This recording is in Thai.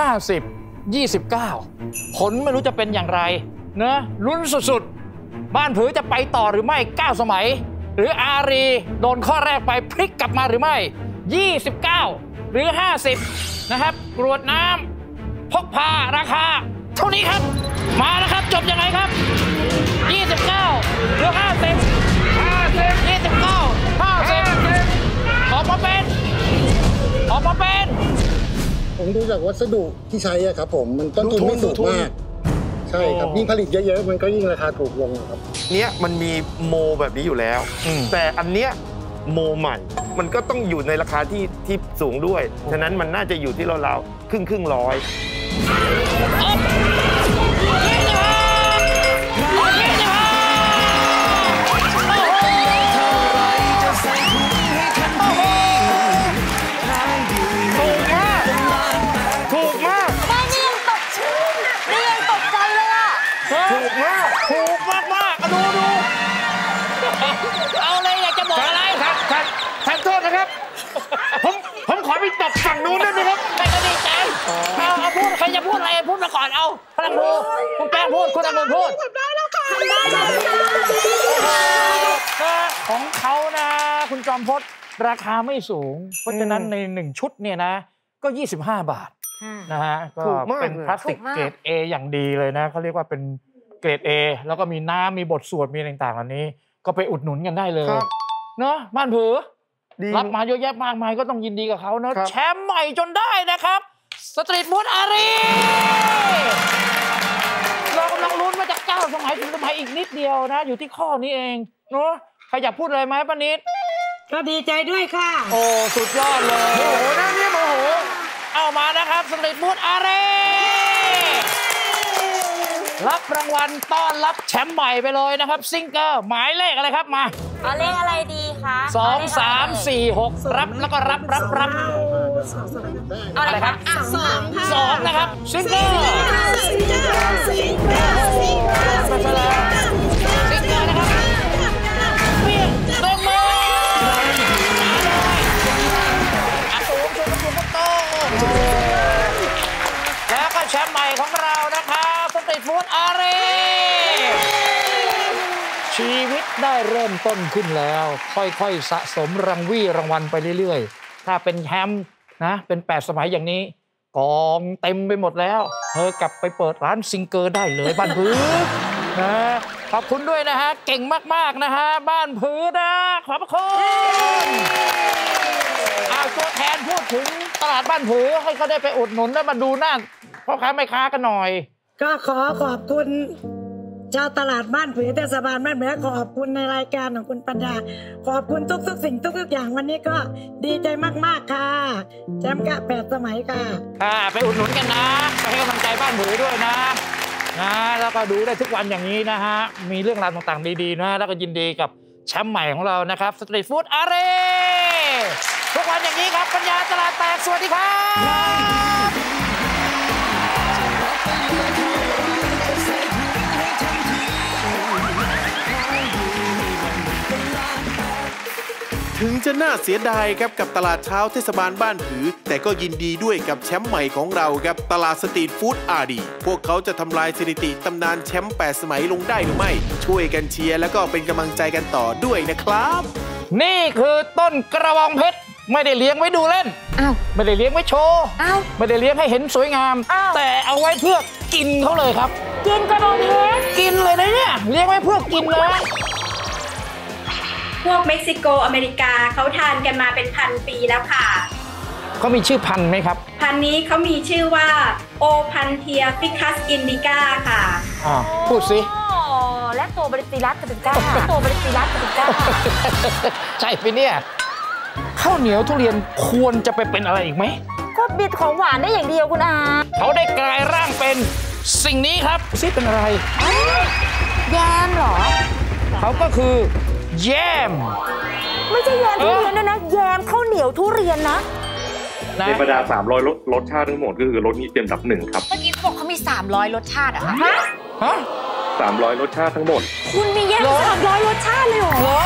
50 29 ผลไม่รู้จะเป็นอย่างไรเนะลุ้นสุดๆ บ้านผือจะไปต่อหรือไม่ 9 สมัย หรืออารีโดนข้อแรกไปพลิกกลับมาหรือไม่ 29 หรือ 50 นะครับกรวดน้ำพกพาราคา เท่านี้ครับ มาแล้วครับ จบยังไงครับ 29 หรือ 50 50 29 50 ออกมาเป็น ออกมาเป็น ผมดูจากวัสดุที่ใช้อะครับ ผมมันต้นทุนดูทุนไม่สูงดูทุนมาก ใช่ครับอ๋อยิ่งผลิตเยอะๆมันก็ยิ่งราคาถูกลงครับ เนี้ยมันมีโมแบบนี้อยู่แล้วอืมแต่อันเนี้ยโมใหม่ มันก็ต้องอยู่ในราคาที่ที่สูงด้วย ฉะนั้นมันน่าจะอยู่ที่ราวๆครึ่งครึ่งร้อย มากถูกมากมากๆดูดูเอาเลยอยากจะบอกอะไรท่านท่านท่านโทษนะครับ ผมผมขอไปตบฝั่งนู้นได้ไหมครับไม่ก็ดีใจเอาเอาพูดใครจะพูดอะไรพูดมาก่อนเอาพลังพูคุณแป้งพูดคุณองุ่นพูดทำได้แล้วค่ะทำได้แล้วค่ะของเขานะคุณจอมพศราคาไม่สูง เพราะฉะนั้นในหนึ่งชุดเนี่ยนะ ก็ 25 บาทนะฮะก็ถูกมากเป็นเลยพลาสติกถูกมากเกรด A อย่างดีเลยนะเขาเรียกว่าเป็น เกรด A แล้วก็มีน้ำมีบทสวดมีอะไรต่างๆเหล่านี้ ก็ไปอุดหนุนกันได้เลยครับ เนาะบ้านผือดี รับมาเยอะแยะมากมายก็ต้องยินดีกับเขาเนอะครับ แชมป์ใหม่จนได้นะครับ สตรีทฟู้ดอารีเรากำลังลุ้นว่าจะก้าวสมัยถึงสมัยอีกนิดเดียวนะ อยู่ที่ข้อนี้เองเนาะใครอยากพูดอะไรไหมป้านิด ก็ดีใจด้วยค่ะ โอ้ สุดยอดเลย โอ้โหนะเนี่ยโมโห เอามานะครับสตรีทฟู้ดอารีย์ รับรางวัลต้อนรับแชมป์ใหม่ไปเลยนะครับ ซิงเกอร์หมายเลขอะไรครับมาเอาเลขอะไรดีคะสองเลขะไรสามสี่หกรับแล้วก็รับรับรับเอาอะไรครับอะสองค่ะสองนะครับ ซิงเกอร์ไปไปเลยซิ สตรีทฟู้ดอารีย์ชีวิตได้เริ่มต้นขึ้นแล้ว ค่อยๆสะสมรางวี่รางวัลไปเรื่อยๆ ถ้าเป็นแชมป์นะเป็น8สมัยอย่างนี้ กองเต็มไปหมดแล้ว เธอกลับไปเปิดร้านซิงเกอร์ได้เลยบ้านผือนะขอบคุณด้วยนะฮะ เก่งมากๆนะฮะ บ้านผือนะ ขอบคุณเอาตัวแทนพูดถึงตลาดบ้านผือให้เขาได้ไปอุดหนุนแล้วมาดูหน้าพ่อค้าแม่ค้ากันหน่อย ก็ขอขอบคุณเจ้าตลาดบ้านผือเทศบาลบ้านผือขอบคุณในรายการของคุณปัญญาขอบคุณทุกๆ สิ่งทุกๆอย่างวันนี้ก็ดีใจมากๆค่ะแชมป์กะแปดสมัยค่ะค่ะไปอุดหนุนกันนะไปให้กำลังใจบ้านผือด้วยนะนะแล้วก็ดูได้ทุกวันอย่างนี้นะฮะมีเรื่องราวต่างๆดีๆนะแล้วก็ยินดีกับแชมป์ใหม่ของเรานะครับสตรีทฟู้ดอารีทุกวันอย่างนี้ครับปัญญาตลาดแตกสวัสดีครับ ถึงจะน่าเสียดายครับกับตลาดเช้าเทศบาลบ้านผือ แต่ก็ยินดีด้วยกับแชมป์ใหม่ของเราครับตลาดสตรีทฟู้ดอาดี พวกเขาจะทำลายสถิติตำนานแชมป์8สมัยลงได้หรือไม่ ช่วยกันเชียร์แล้วก็เป็นกำลังใจกันต่อด้วยนะครับ นี่คือต้นกระบองเพชรไม่ได้เลี้ยงไว้ดูเล่น อ้าว ไม่ได้เลี้ยงไว้โชว์ อ้าว ไม่ได้เลี้ยงให้เห็นสวยงาม อ้าว แต่เอาไว้เพื่อกินเขาเลยครับ กินกระดองเพชร กินเลยนะเนี่ย เลี้ยงไว้เพื่อกินเลย พวกเม็กซิโกอเมริกาเขาทานกันมาเป็นพันปีแล้วค่ะเขามีชื่อพันธุ์ไหมครับ พันธุ์นี้เขามีชื่อว่า Opuntia ficus-indica ค่ะอ่าพูดสิอ๋อและตัวบริติรัสกระติก้าและตัวบริติรัสกระติก้าใช่ไปเนี่ยข้าวเหนียวทุเรียนควรจะไปเป็นอะไรอีกไหมก็บิดของหวานได้อย่างเดียวคุณอาเขาได้กลายร่างเป็นสิ่งนี้ครับซิเป็นอะไรแยมเหรอ เขาก็คือ แยม ไม่ใช่แยมทุเรียนด้วยนะ แยมข้าวเหนียวทุเรียนนะนะในบรรดา 300รสรสชาติทั้งหมดก็คือรสนี้เป็นอันดับหนึ่งครับ เมื่อกี้เขาบอกเขามี 300 รสชาติอะคะฮะ300รสชาติทั้งหมด คุณมีแยมเหรอสามร้อยรสชาติเลยเหรอเหรอ